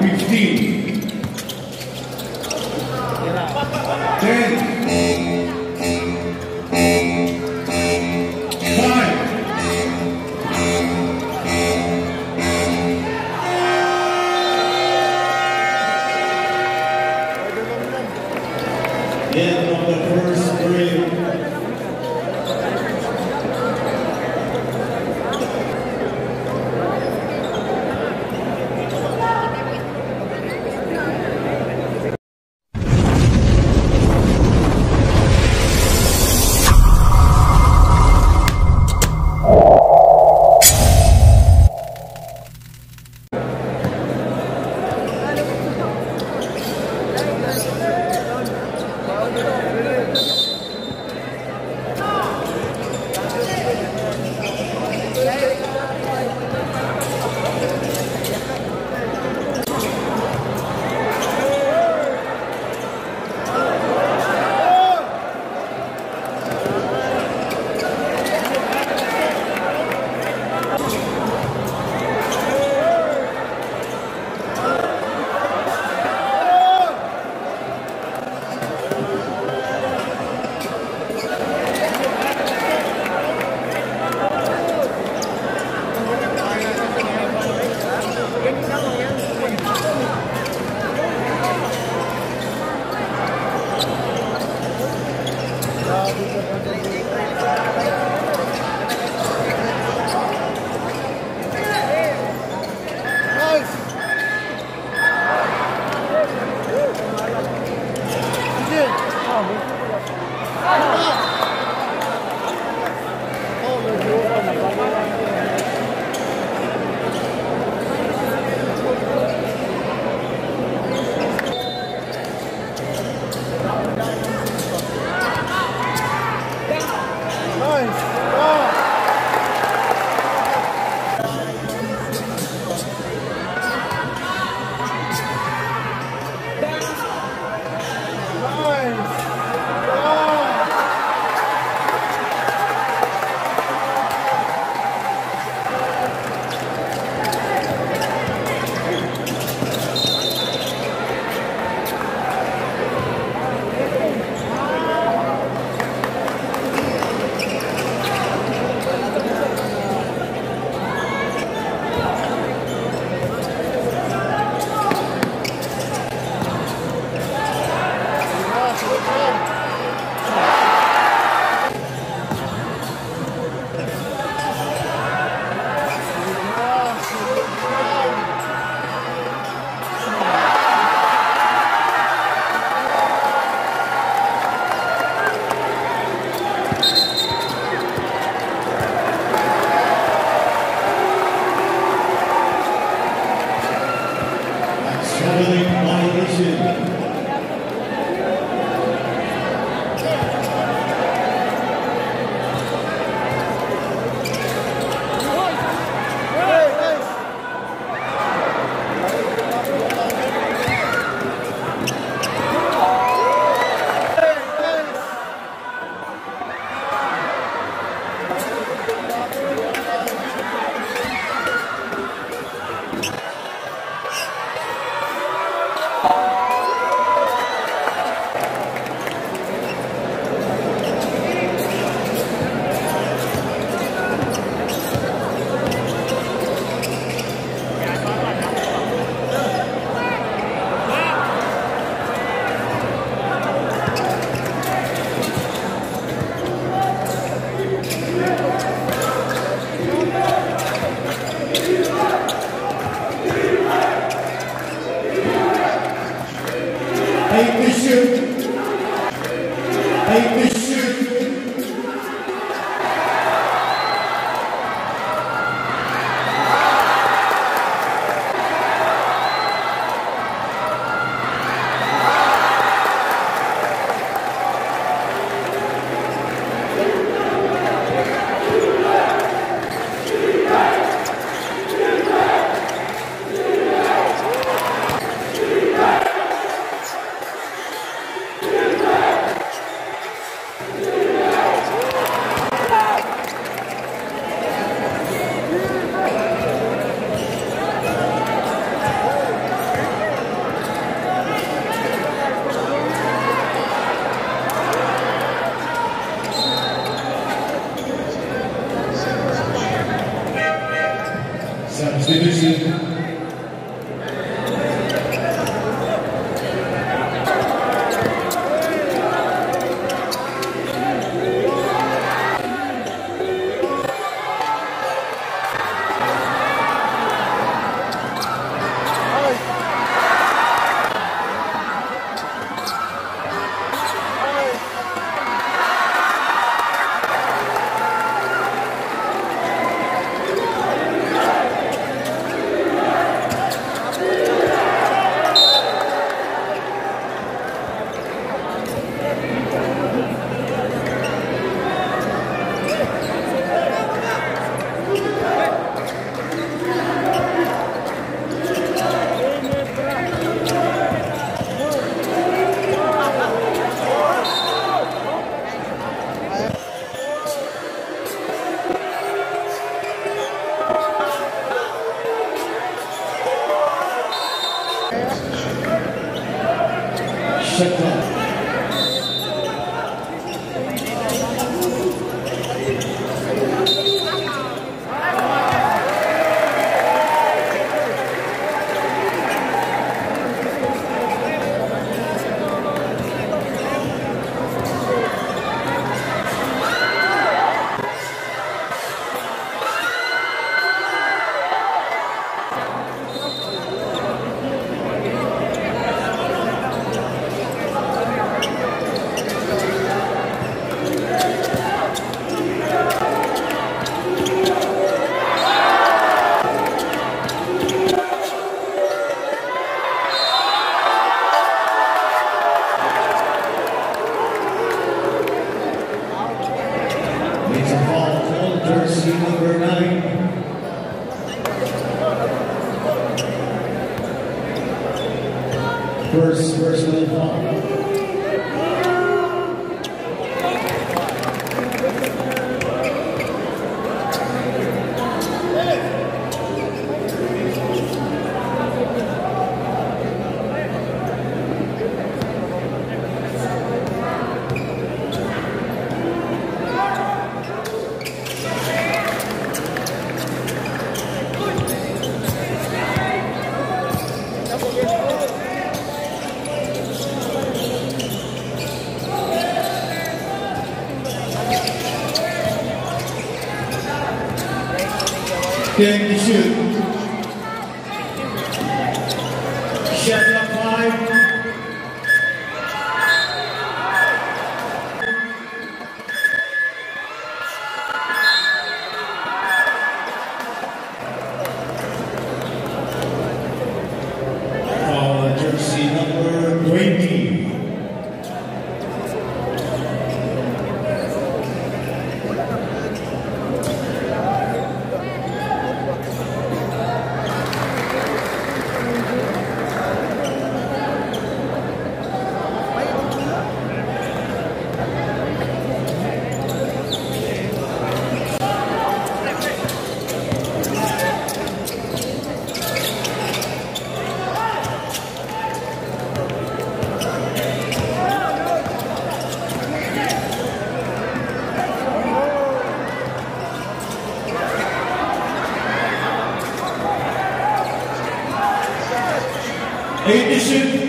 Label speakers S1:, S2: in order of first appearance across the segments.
S1: 15. Eight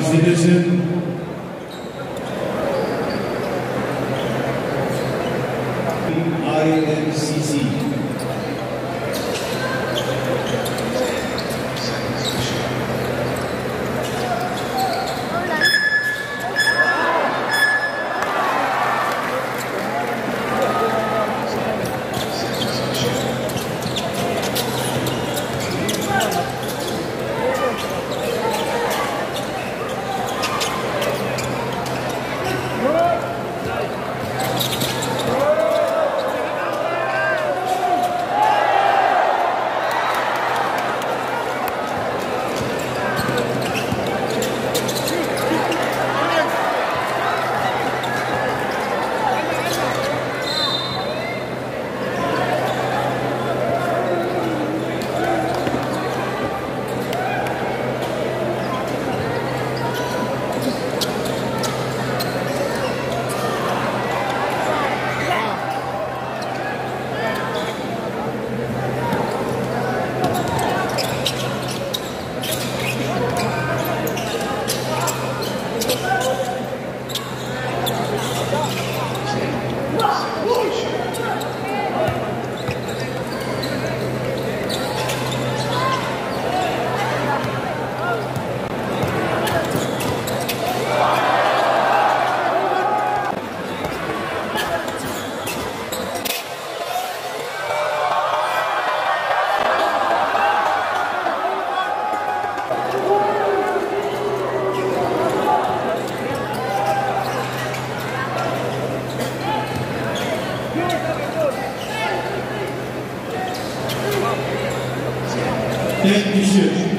S1: izleyebilirsiniz. 今必须。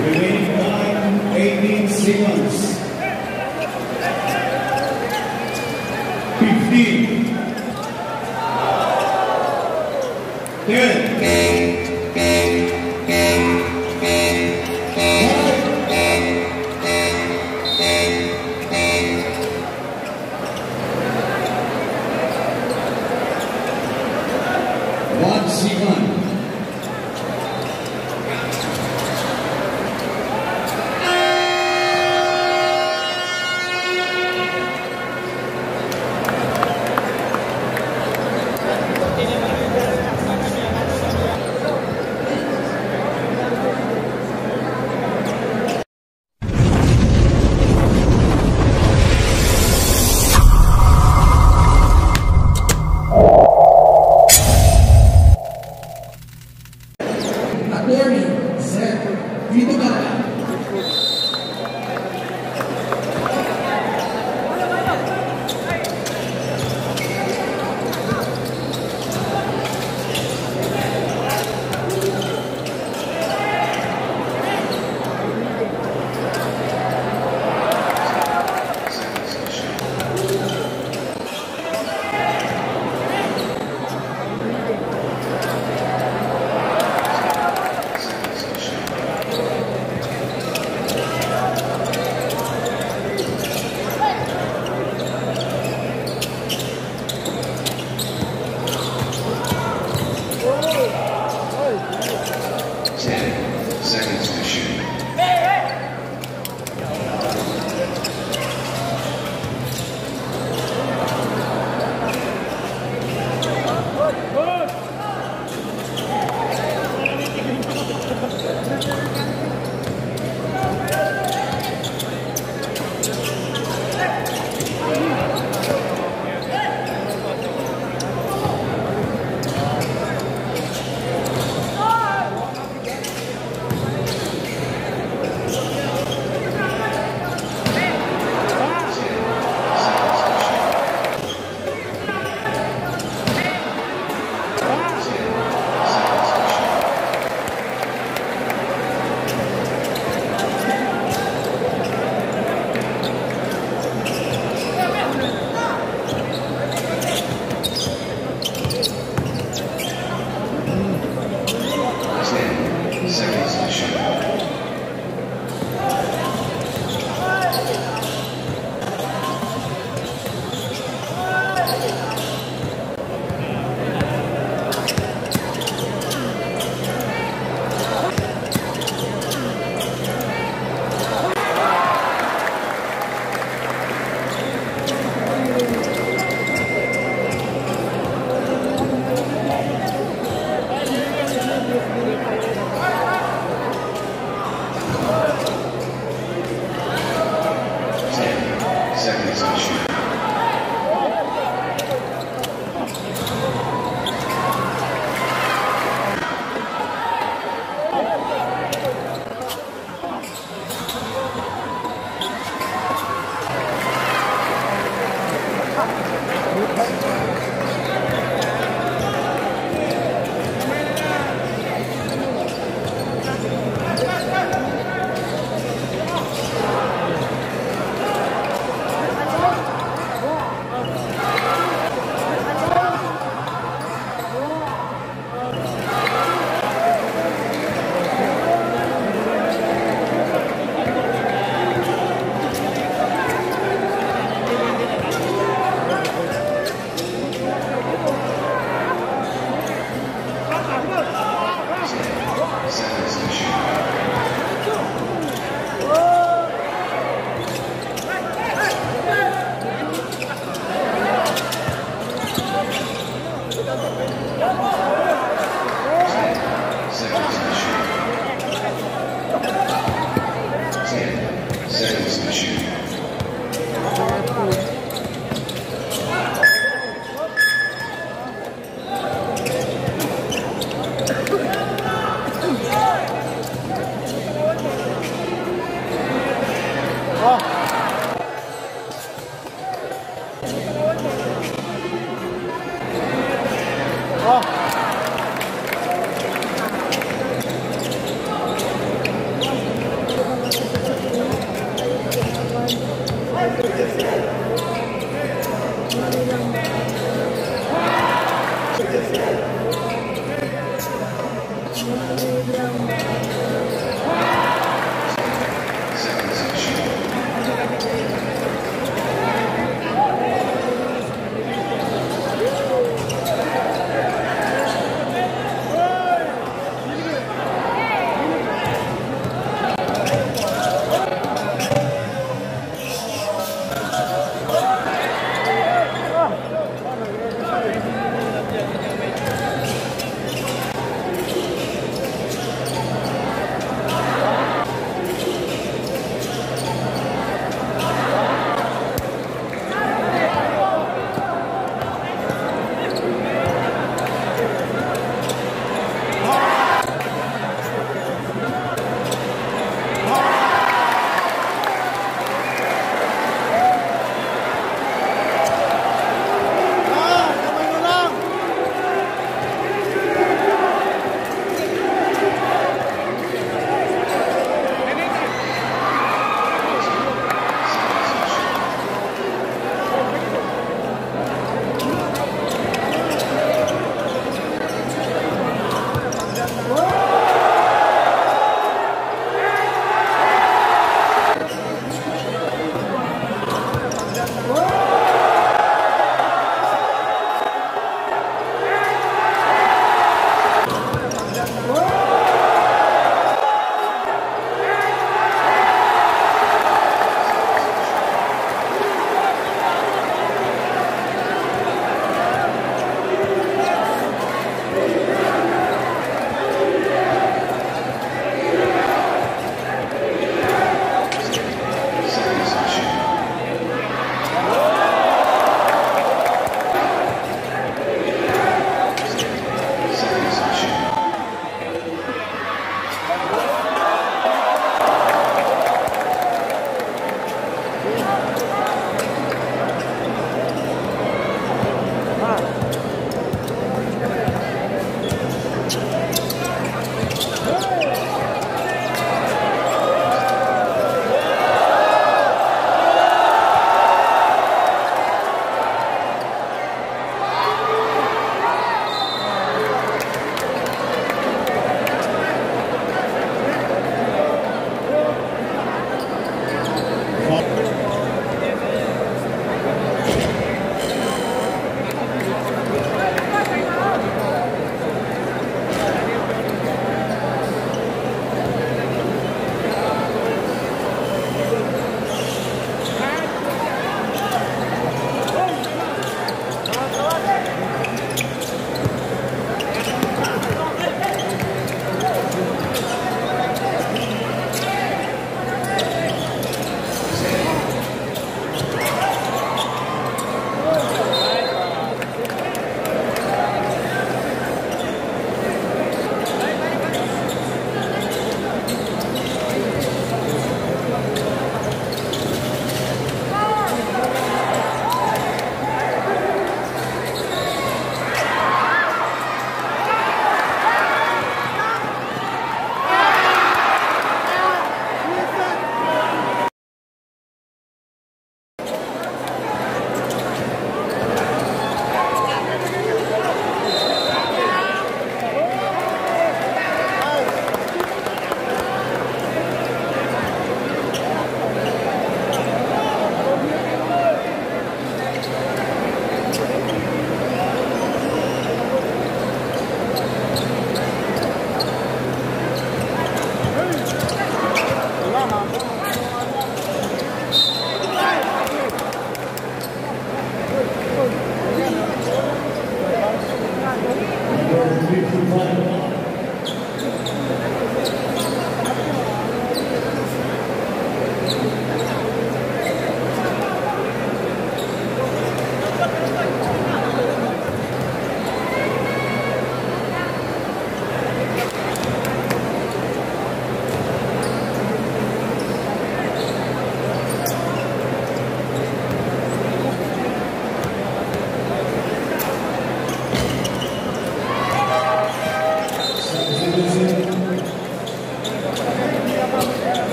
S1: Remaining time, 18 seconds.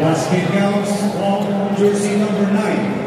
S1: Basket counts on jersey number nine.